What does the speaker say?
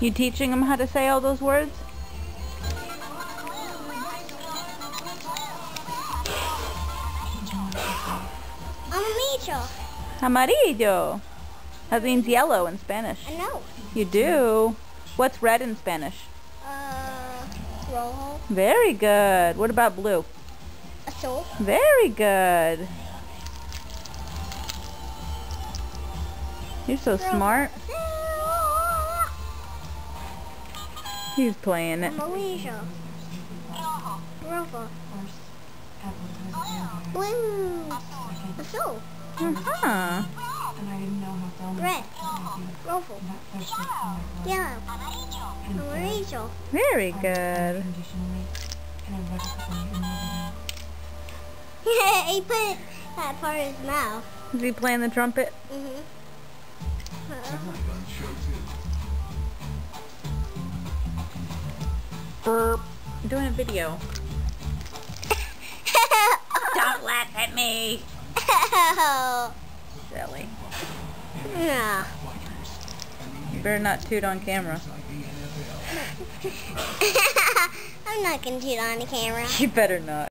You teaching them how to say all those words? Amarillo. Amarillo. That means yellow in Spanish. I know. You do. What's red in Spanish? Uh, rojo. Very good. What about blue? Azul. Very good. You're so smart. He's playing it. Amarillo. Rojo. Blue. Azul. Uh-huh. Red. Rojo. Yellow. Amarillo. Very good. he put that part in his mouth. Is he playing the trumpet? Mm-hmm. Burp. I'm doing a video. Don't laugh at me. Silly. no. You better not toot on camera. I'm not gonna do it on the camera. You better not.